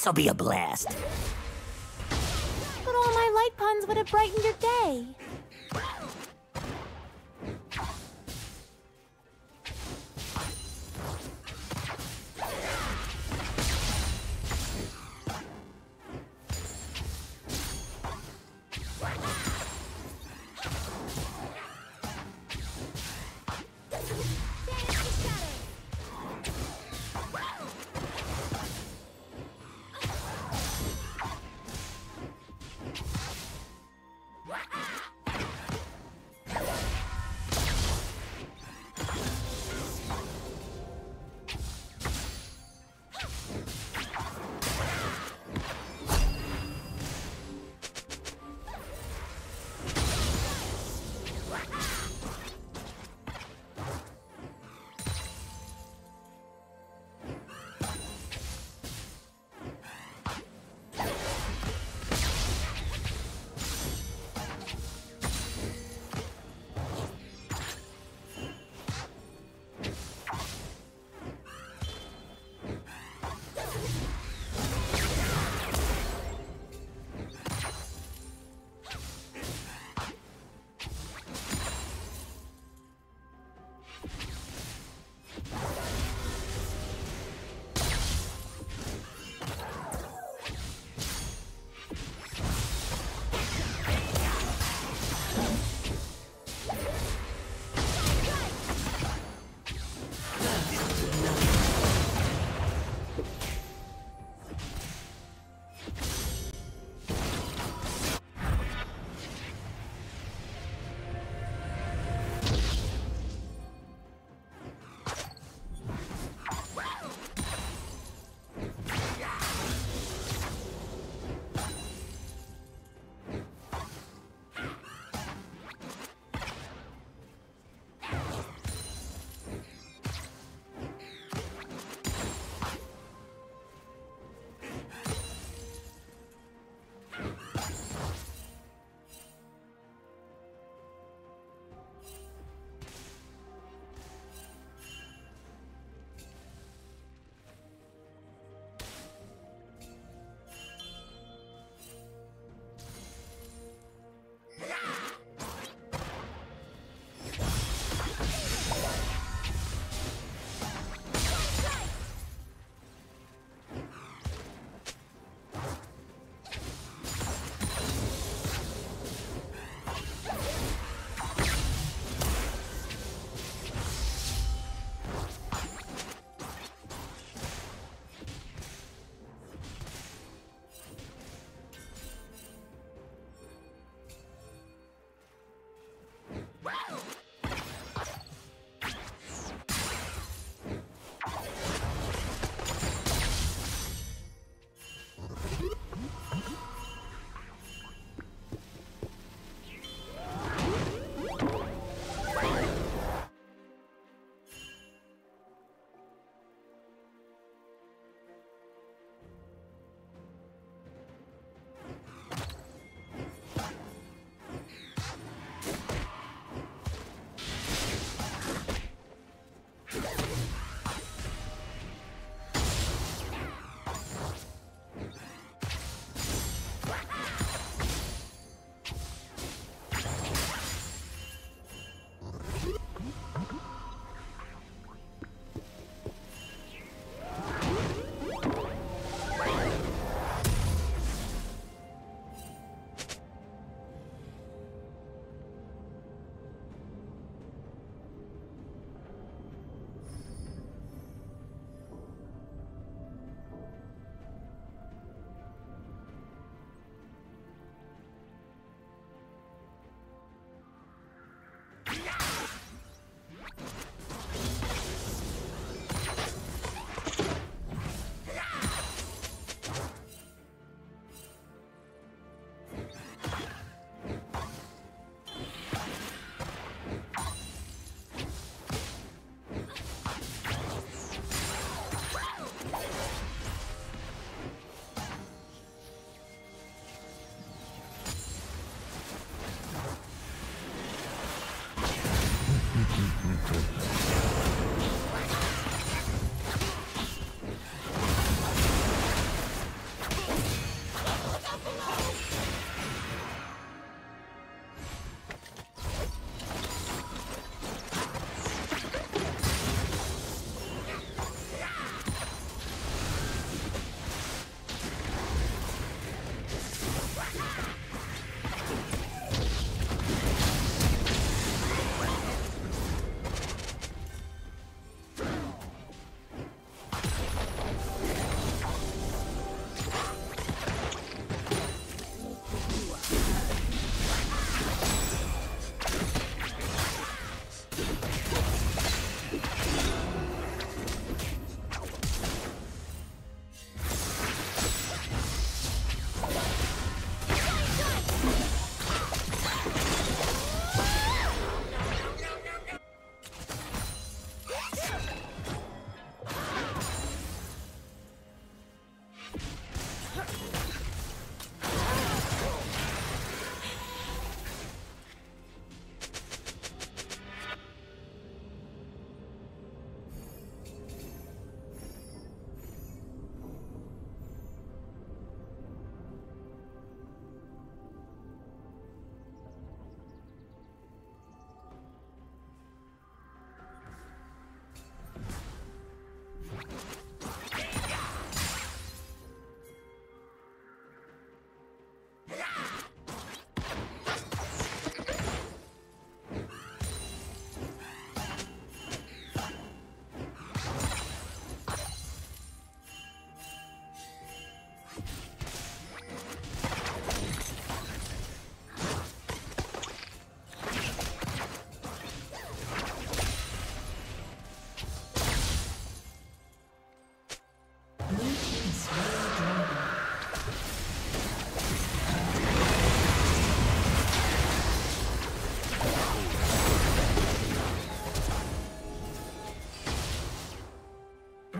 This'll be a blast. But all my light puns would have brightened your day.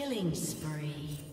Killing spree.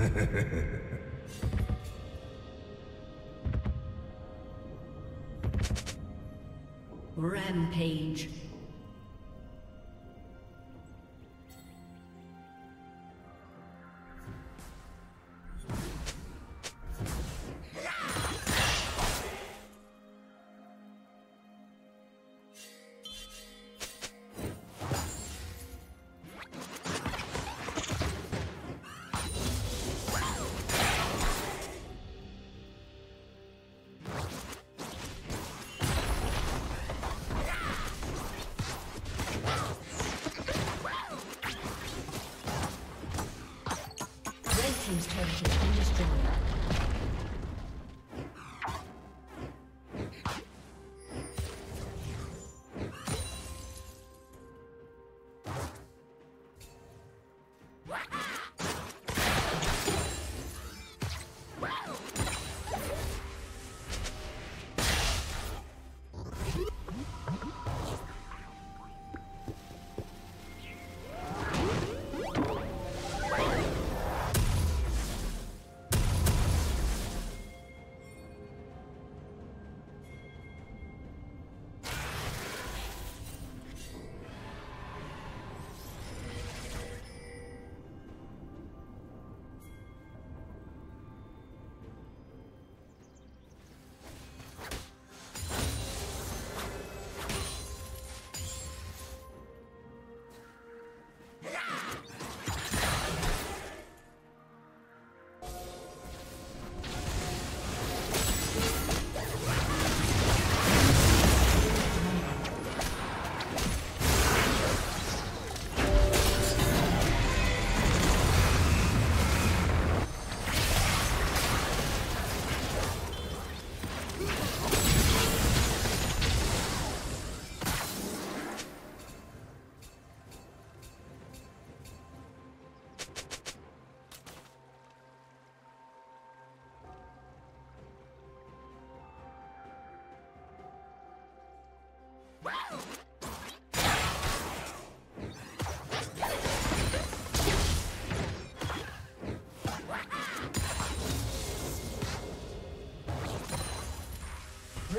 Rampage.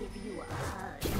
give you a hug.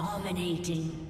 Dominating.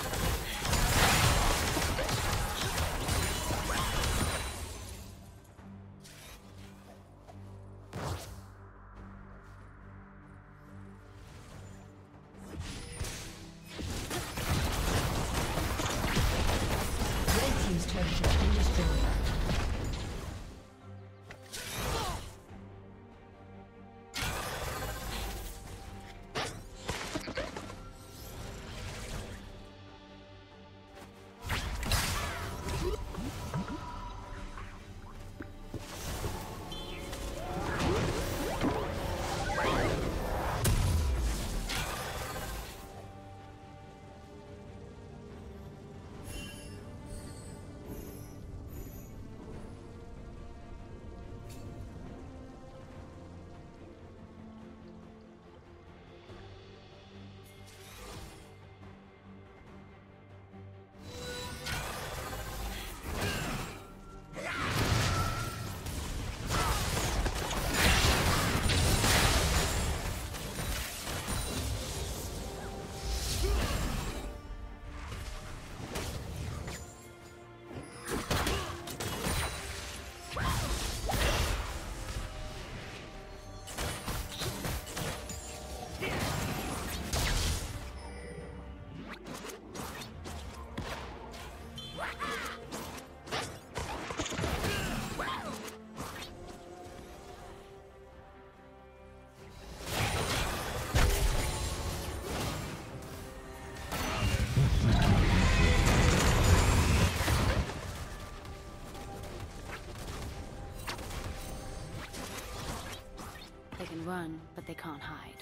But they can't hide.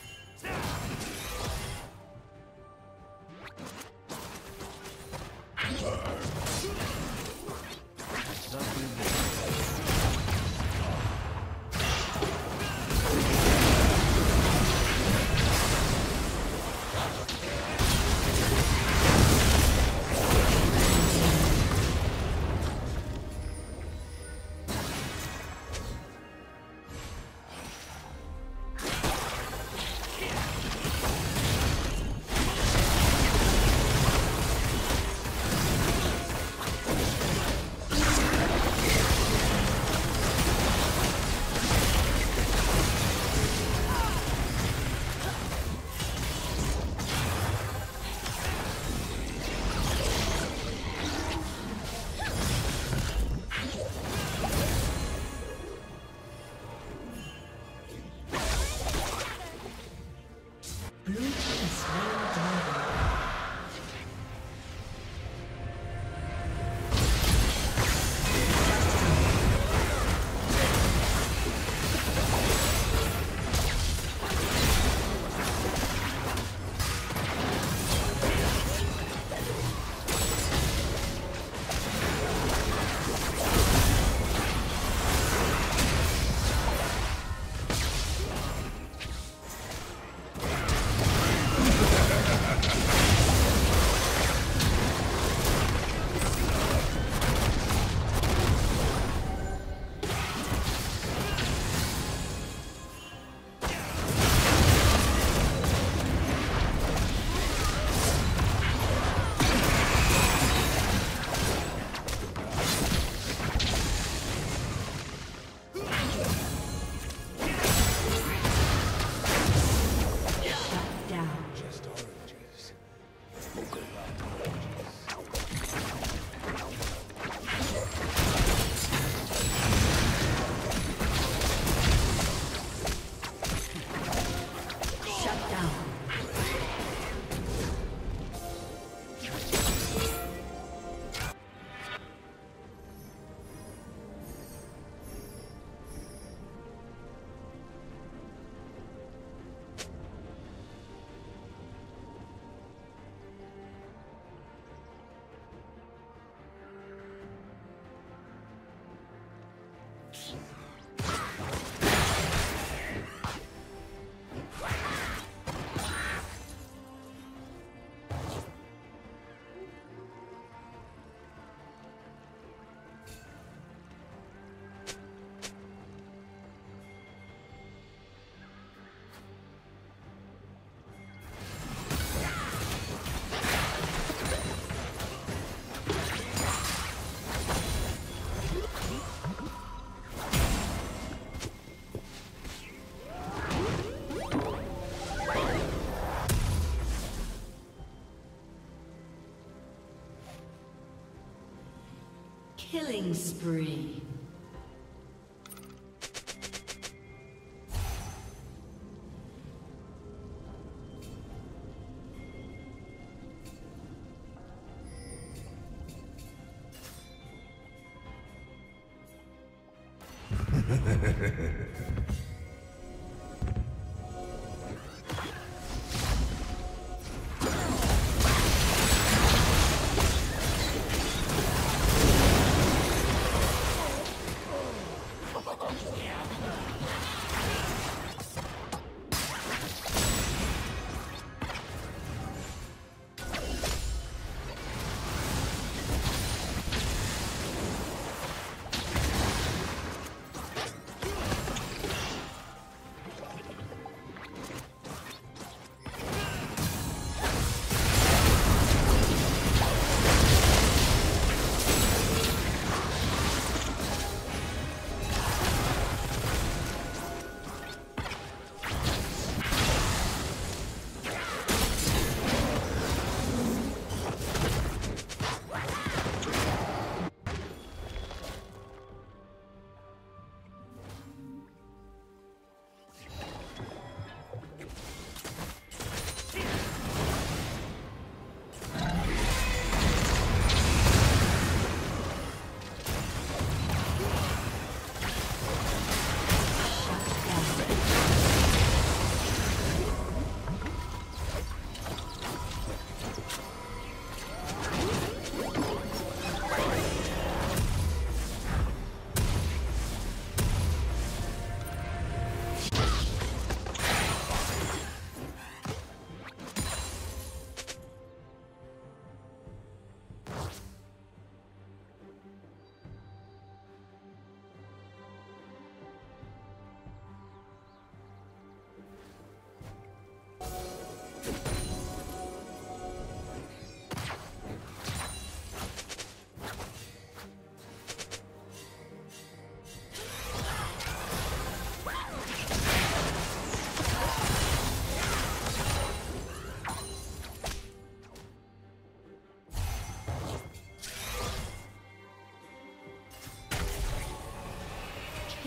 Killing spree.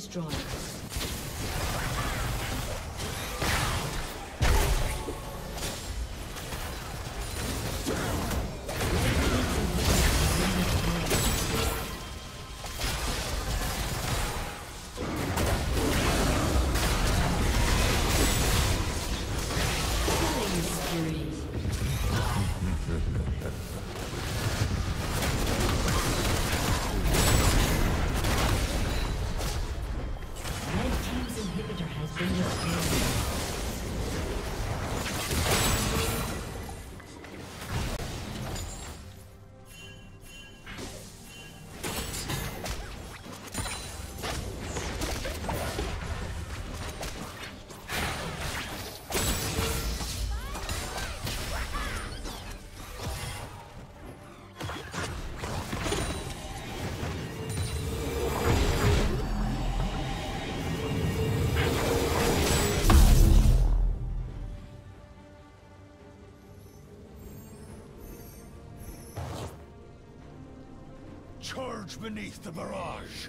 Destroyed. Beneath the barrage!